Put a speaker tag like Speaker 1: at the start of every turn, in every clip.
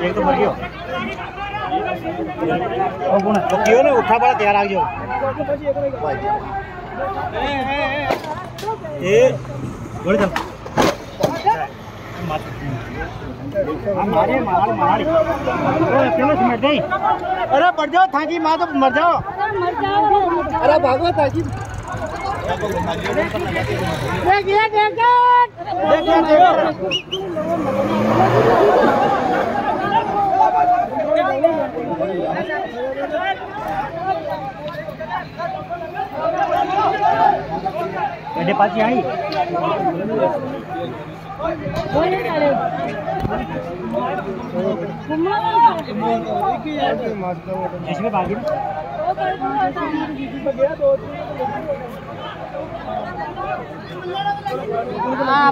Speaker 1: ¿Qué? ¿Qué? ¿Qué? ¿Qué? ¿Qué? अरे बढ़ जाओ थाकी माँ तो मर जाओ। अरे भागो थाकी। देख अड्डे पास ही आई। इसमें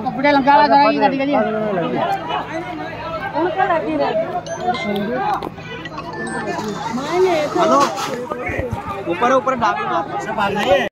Speaker 1: पपड़े लंका ऊपर ऊपर डाल। सब आ गए।